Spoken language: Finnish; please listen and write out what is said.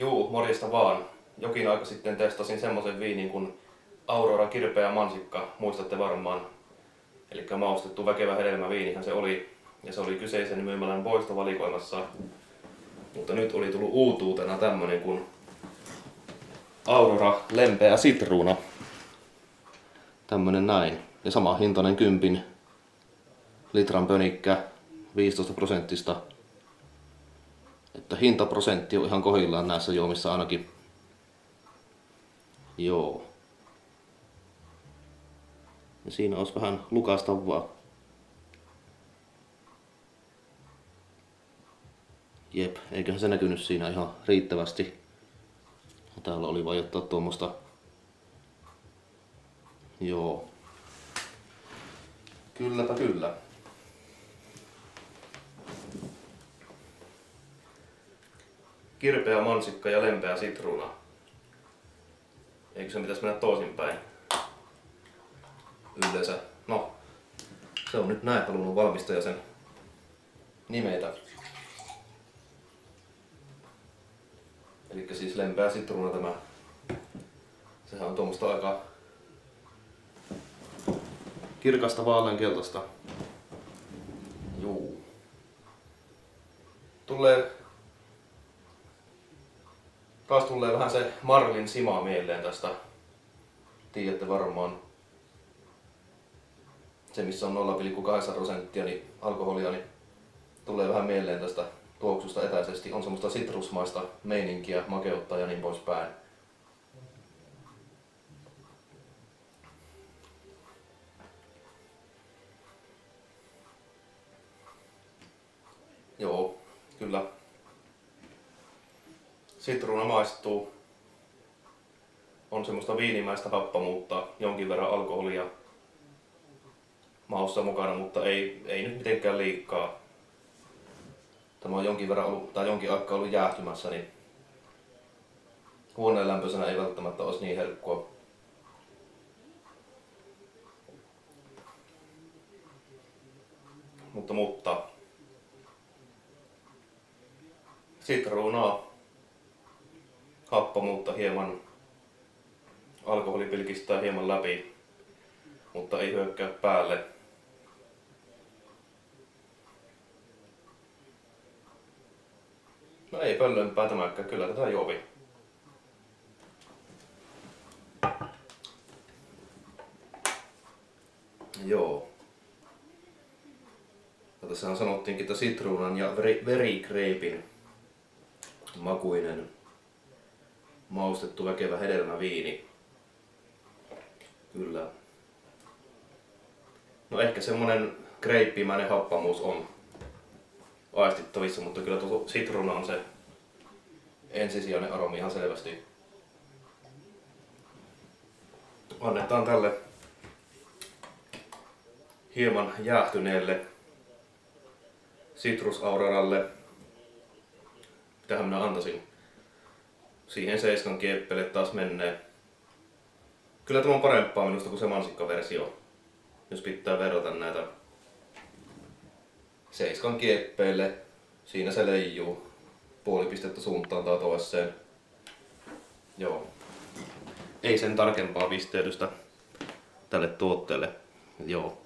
Juu, morjesta vaan. Jokin aika sitten testasin semmoisen viinin kuin Aurora Kirpeä Mansikka, muistatte varmaan. Eli maustettu väkevä hedelmäviinihän se oli, ja se oli kyseisen myymälän poistovalikoimassa. Mutta nyt oli tullut uutuutena tämmönen kuin Aurora Lempeä Sitruuna. Tämmönen näin. Ja sama hintainen kympin litran pönikkä 15 prosenttista. Että hintaprosentti on ihan kohillaan näissä juomissa ainakin. Joo. Ja siinä olisi vähän lukastavaa. Jep, eiköhän se näkynyt siinä ihan riittävästi. Täällä oli vain ottaa tuommoista. Joo. Kylläpä kyllä. Kirpeä mansikka ja lempeä sitruuna. Eikö se pitäisi mennä toisinpäin? Yleensä. No, se on nyt näin halunnut valmistaja sen nimetä. Eli siis lempeä sitruuna tämä. Sehän on tuommoista aika kirkasta vaaleankeltaista. Juu. Tulee taas tulee vähän se Marlin Sima mieleen tästä. Tiedätte varmaan. Se missä on 0,8 prosenttia niin alkoholia, niin tulee vähän mieleen tästä tuoksusta etäisesti. On semmoista sitrusmaista meininkiä, makeutta ja niin poispäin. Joo, kyllä. Sitruuna maistuu. On semmoista viinimäistä happamuutta, jonkin verran alkoholia maussa mukana, mutta ei, ei nyt mitenkään liikaa tämä on jonkin verran ollut, tai jonkin aikaa ollut jäähtymässä, niin huoneen lämpöisenä ei välttämättä olisi niin herkkua. Mutta, mutta sitruunaa, happamuutta hieman, alkoholi pilkistää hieman läpi, mutta ei hyökkää päälle. No ei pöllömpää tämäkään, kyllä tätä juovi. Joo. Ja tässähän sanottiinkin, että sitruunan ja verikreipin makuinen maustettu väkevä hedelmäviini. Kyllä. No ehkä semmonen kreippimäinen happamuus on aistittavissa, mutta kyllä tuo sitruuna on se ensisijainen aromi ihan selvästi. Annetaan tälle hieman jäähtyneelle sitrusauraralle. Tähän minä antaisin siihen seiskan kieppele taas menee. Kyllä tämä on parempaa minusta kuin se mansikkaversio, jos pitää verrata näitä seiskan kieppeille. Siinä se leijuu puoli pistettä suuntaan tai toiseen. Joo. Ei sen tarkempaa pisteytystä tälle tuotteelle. Joo.